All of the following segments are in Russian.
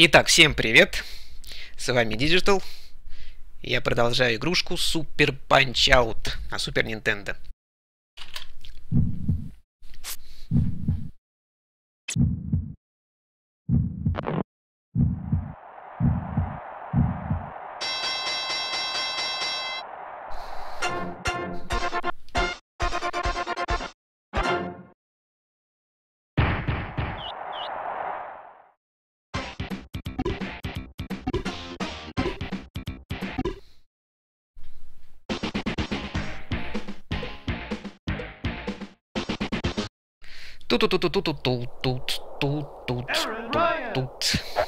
Итак, всем привет! С вами Digital. Я продолжаю игрушку Super Punch Out на Super Nintendo. Тут тут тут тут тут тут тут тут тут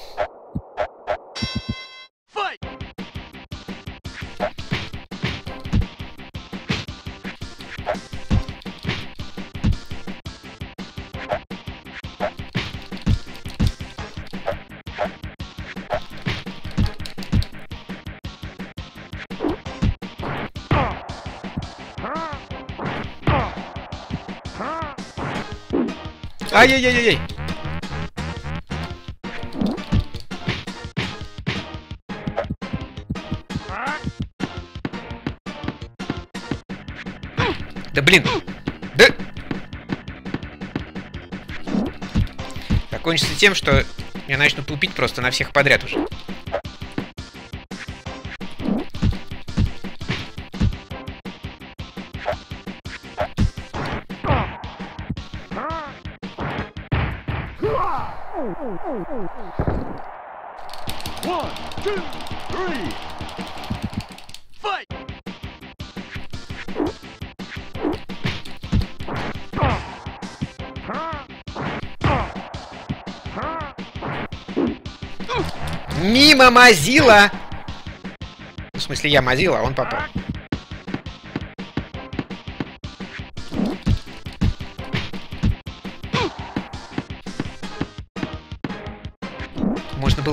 Ай-яй-яй-яй! Да блин! Да! Закончится тем, что я начну тупить просто на всех подряд уже. One, two, three. Fight! Мимо Мазила! В смысле, я Мазила, а он попал.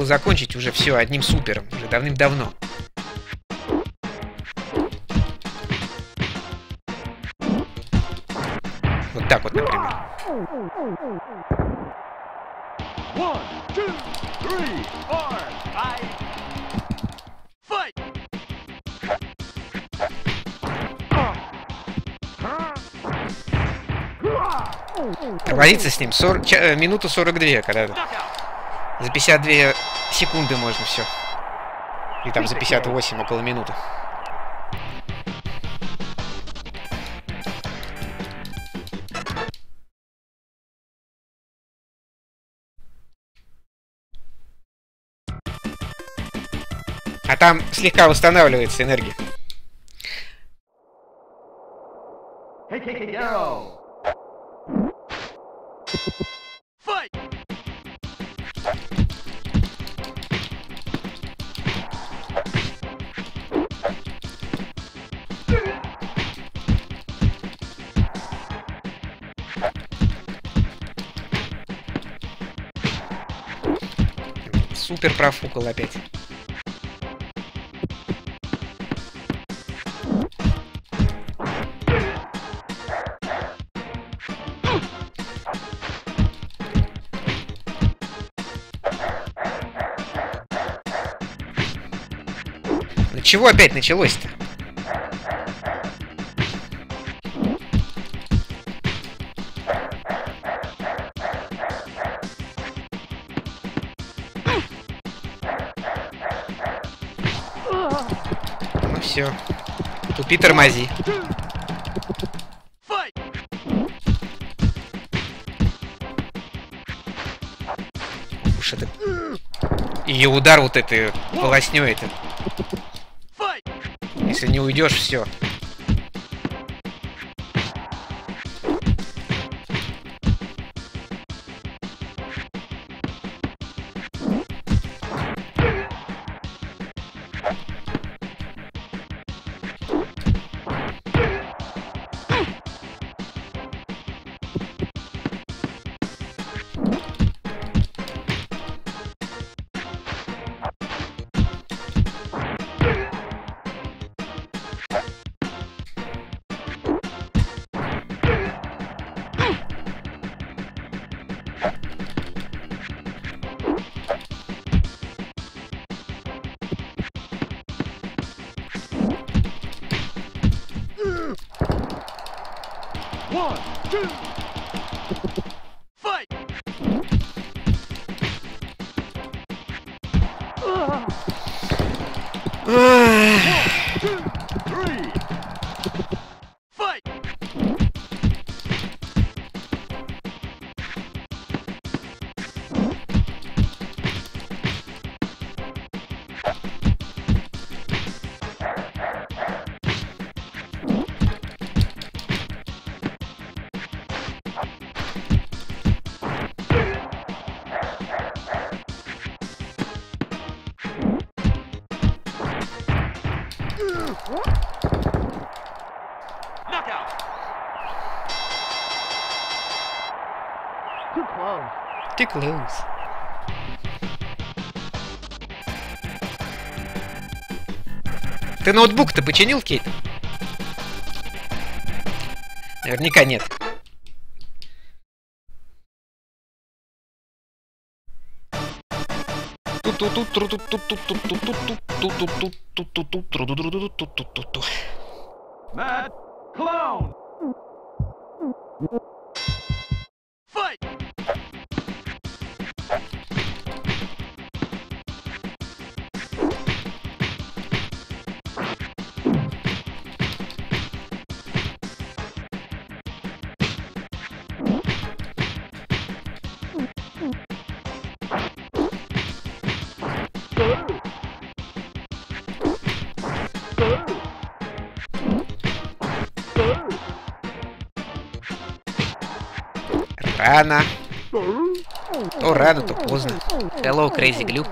Закончить уже все одним супером, уже давным-давно. Вот так вот, например. One, two, three, four, five. Fight! Проводиться с ним 40, ча- э, минуту 42, когда за 52 секунды можно все. И там за 58 около минуты. А там слегка восстанавливается энергия. Hey, hey, hey, Darrow! Fight! Супер профукал опять. Чего опять началось-то? Все. Тупи тормози. Уж это... Ее удар вот этой волосней это. Если не уйдешь, все. Ах, Two, three. out. Too close. Too close. Ты ноутбук-то починил, Кейт? Наверняка нет. Matt Рано. То рано, то поздно. Hello, Crazy Glue.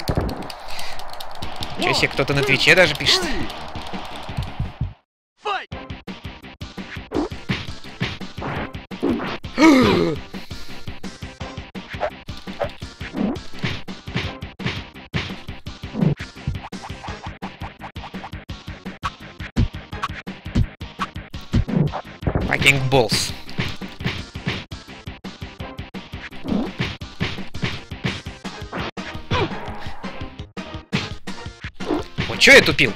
Че себе, кто-то на Твиче даже пишет. Вот чё я тупил?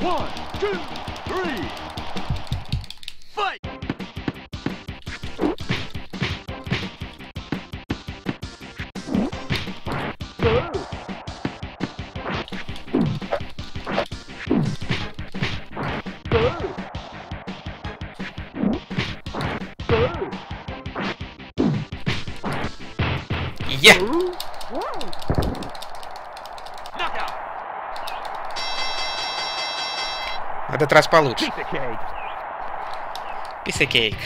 One, two, three. Е! На этот раз получше. Писакейк.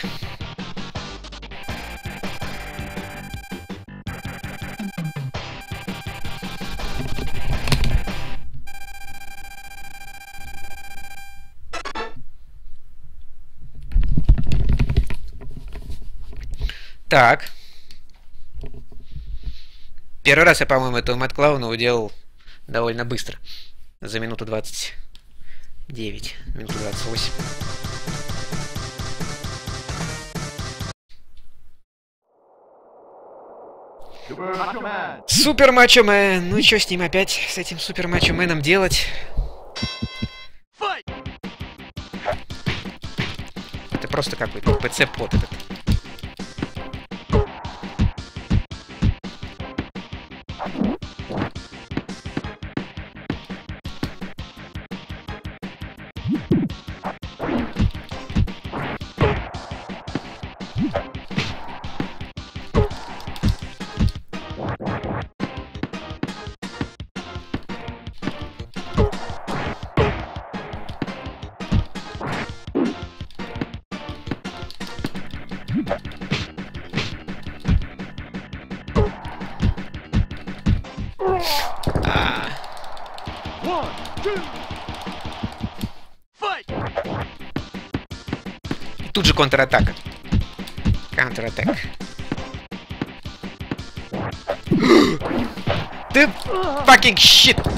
Так. Первый раз я, по-моему, этого Мэтт Клауна уделал довольно быстро. За минуту 29. Минуту 28. Super Macho Man. Супер Мачо Мэн. Ну и что с ним опять, с этим Супер Мачо Мэном делать? Это просто какой-то ПЦ-под этот. Тут же контратака. Контратак. Ты fucking shit!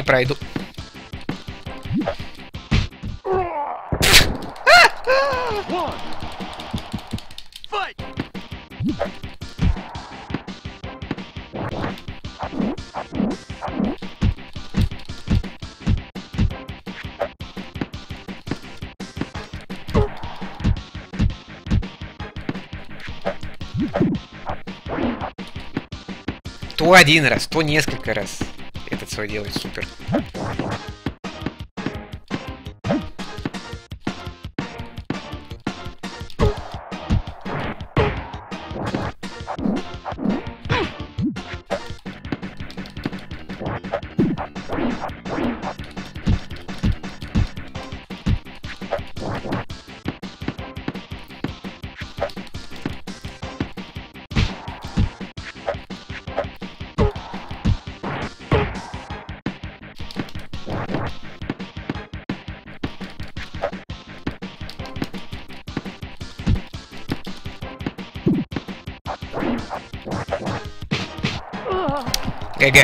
Не, пройду. То один раз, то несколько раз. Этот свой делает супер. ГГ.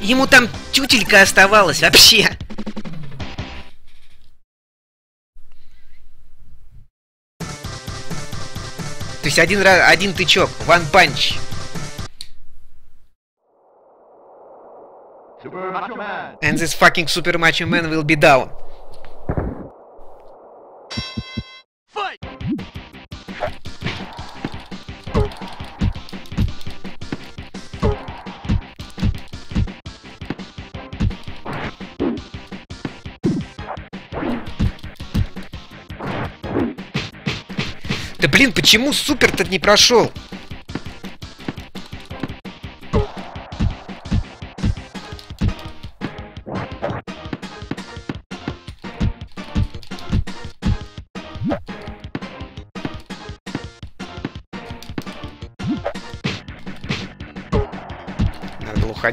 Ему там тютелька оставалась вообще. То есть один раз, один тычок, one punch. And this fucking super macho man will be down. Fight! Да блин, почему супер-то не прошел?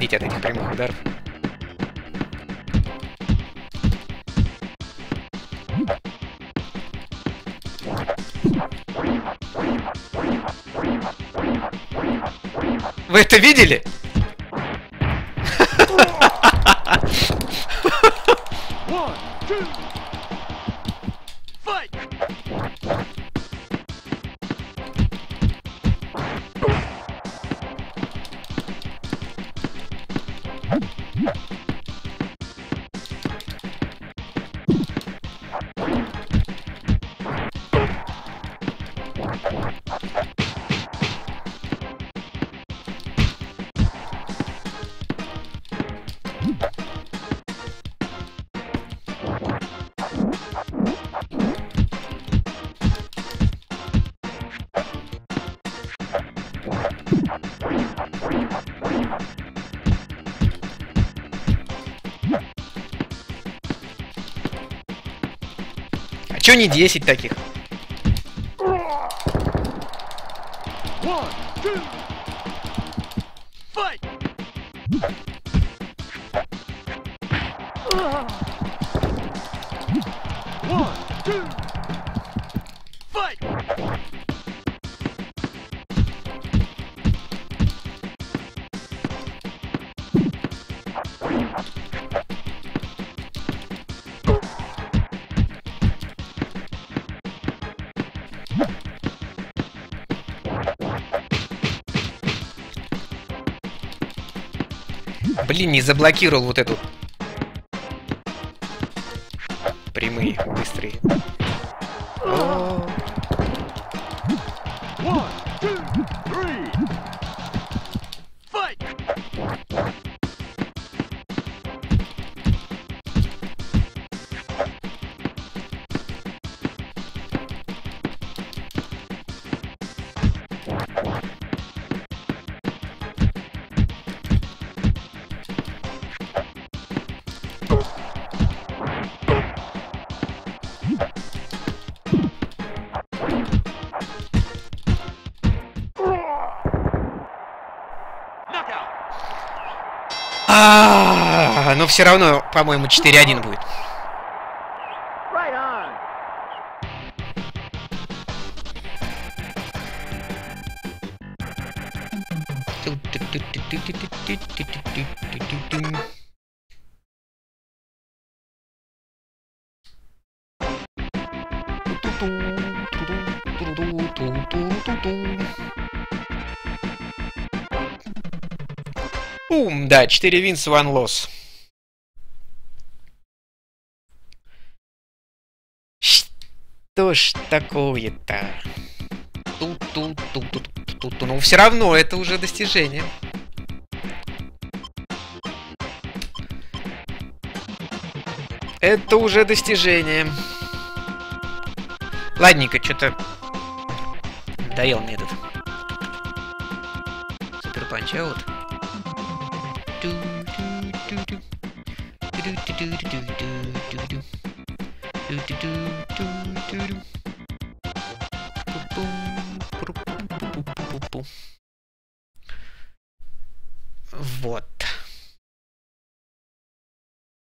Уходить от этих прямых ударов. Вы это видели? One, two. Чё не 10 таких? Не заблокировал вот эту. Но все равно, по-моему, 4-1 будет. Ум, да, 4 винс, 1 лосс. Ж такое-то? Ту-ту-ту-ту-ту-ту. Но все равно это уже достижение. Это уже достижение. Ладненько, что-то... Доел мне этот. Супер панч. Вот.